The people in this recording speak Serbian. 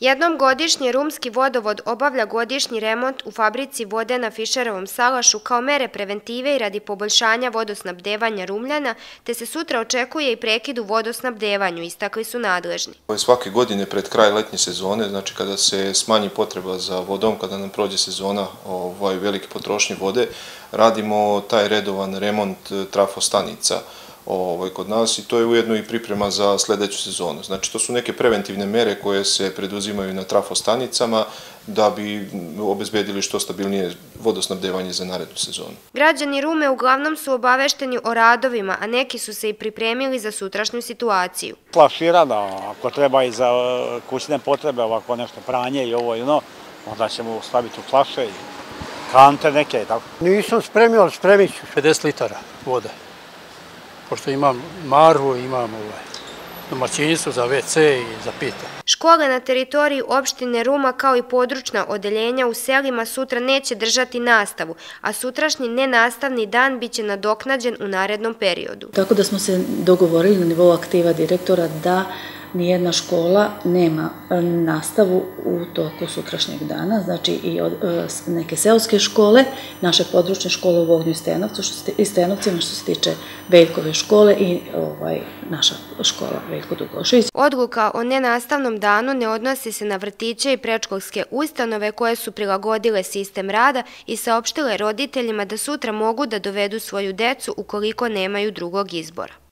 Jednom godišnje Rumski vodovod obavlja godišnji remont u fabrici vode na Fišerovom salašu kao mere preventive i radi poboljšanja vodosnabdevanja Rumljana, te se sutra očekuje i prekid u vodosnabdevanju, istakli su nadležni. Svake godine pred kraj letnje sezone, znači kada se smanji potreba za vodom, kada nam prođe sezona ovaj, velike potrošnje vode, radimo taj redovan remont trafostanica ovaj, kod nas i to je ujedno i priprema za sledeću sezonu. Znači, to su neke preventivne mere koje se preduzimaju na trafostanicama da bi obezbedili što stabilnije vodosnabdevanje za narednu sezonu. Građani Rume uglavnom su obavešteni o radovima, a neki su se i pripremili za sutrašnju situaciju. Flašira da ako treba i za e, kućne potrebe, ovako nešto pranje i ovo i ono, onda ćemo staviti u flaše i kante neke i tako. Nisam spremio, ali spremit ću. 50 litara vode pošto imam marvu, imam ovaj, domaćinstvo za WC i za pita. Škole na teritoriji opštine Ruma kao i područna odeljenja u selima sutra neće držati nastavu, a sutrašnji nenastavni dan biće nadoknađen u narednom periodu. Tako da smo se dogovorili na nivou aktiva direktora da nijedna škola nema e, nastavu u toku sutrašnjeg dana, znači i od, e, neke seoske škole, naše područne škole u Vognju i Stenovcu, što i Stenovcima što se tiče Veljkove škole i ovaj, naša škola Veljko Dugošević. Odluka o nenastavnom danu ne odnosi se na vrtiće i prečkolske ustanove koje su prilagodile sistem rada i saopštile roditeljima da sutra mogu da dovedu svoju decu ukoliko nemaju drugog izbora.